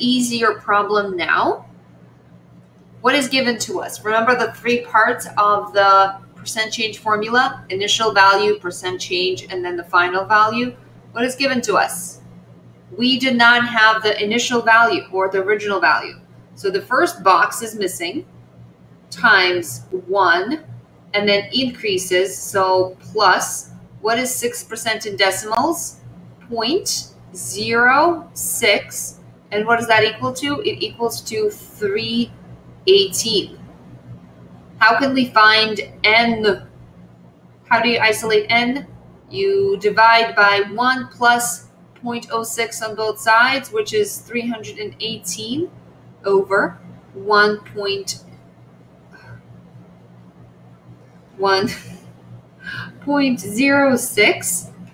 easier problem now. What is given to us? Remember the three parts of the percent change formula? Initial value, percent change, and then the final value. What is given to us? We did not have the initial value or the original value. So the first box is missing times 1 and then increases. So plus, what is 6% in decimals? 0.06 and what does that equal to? It equals to 318. How can we find n? How do you isolate n? You divide by 1 plus 0.06 on both sides, which is 318 over 1.06.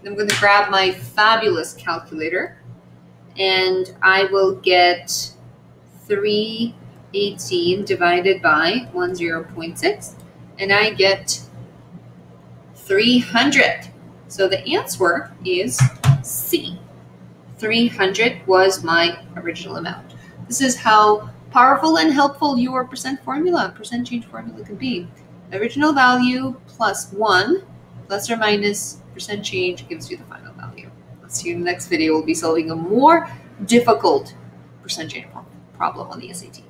I'm going to grab my fabulous calculator and I will get 318 divided by 10.6 and I get 300. So the answer is C. 300 was my original amount. This is how powerful and helpful your percent formula, percent change formula can be. Original value plus 1 plus or minus percent change gives you the final see you in the next video. We'll be solving a more difficult percentage problem on the SAT.